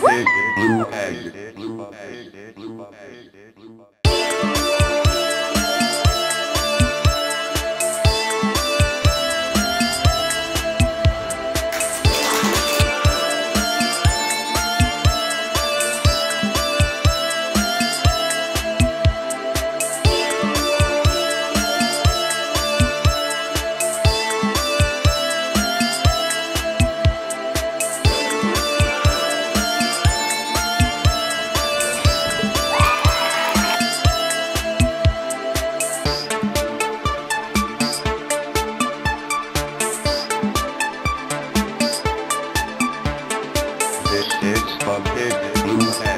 Blue egg, blue egg, blue egg. It's a big public